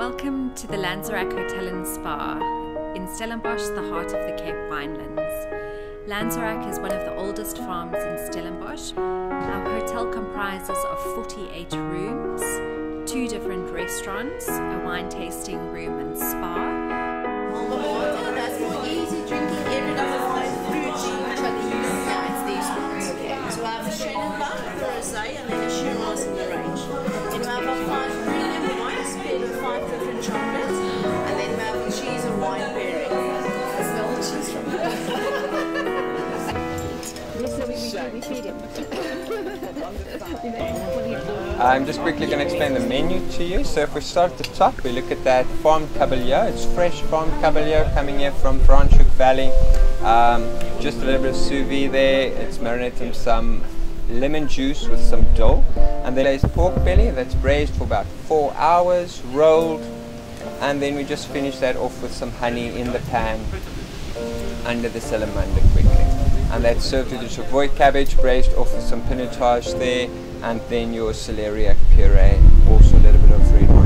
Welcome to the Lanzerac Hotel and Spa in Stellenbosch, the heart of the Cape Winelands. Lanzerac is one of the oldest farms in Stellenbosch. Our hotel comprises of 48 rooms, two different restaurants, a wine tasting room and spa. And then a I'm just quickly going to explain the menu to you. So if we start at the top, we look at that farmed cabillaud. It's fresh farmed cabillaud coming here from Franschhoek Valley. Um, just a little bit of sous vide there. It's marinated in some lemon juice with some dough. And then there's pork belly that's braised for about four hours, rolled. And then we just finish that off with some honey in the pan under the salamander quickly. And that's served with the savoy cabbage braised off with some pinotage there and then your celeriac puree, also a little bit of red